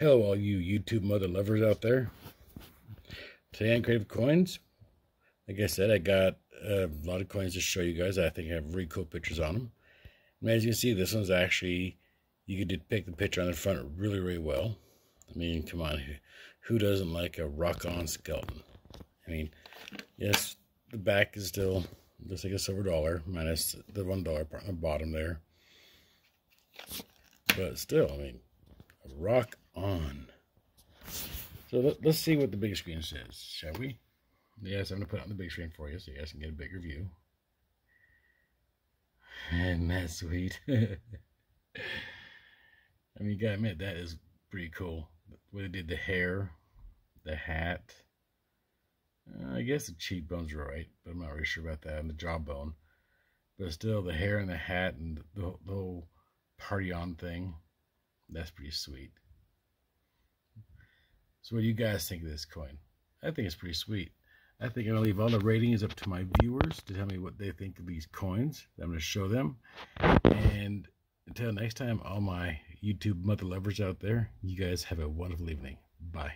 Hello, all you YouTube mother lovers out there. Today on Creative Coins, like I said, I got a lot of coins to show you guys. I think I have really cool pictures on them. And as you can see, this one's actually, you could depict the picture on the front really, really well. I mean, come on, who doesn't like a rock-on skeleton? I mean, yes, the back is still just like a silver dollar, minus the one dollar part on the bottom there. But still, I mean, rock on. So let, us see what the big screen says, shall we? Yes, I'm going to put it on the big screen for you so you guys can get a bigger view. And that's sweet. I mean, you gotta admit, that is pretty cool. They did the hair, the hat. Uh, I guess the cheekbones are right, but I'm not really sure about that, and the jawbone. But still, the hair and the hat and the, the whole party on thing, that's pretty sweet. So what do you guys think of this coin? I think it's pretty sweet. I think I'm going to leave all the ratings up to my viewers to tell me what they think of these coins. I'm going to show them. And until next time, all my YouTube mother lovers out there, you guys have a wonderful evening. Bye.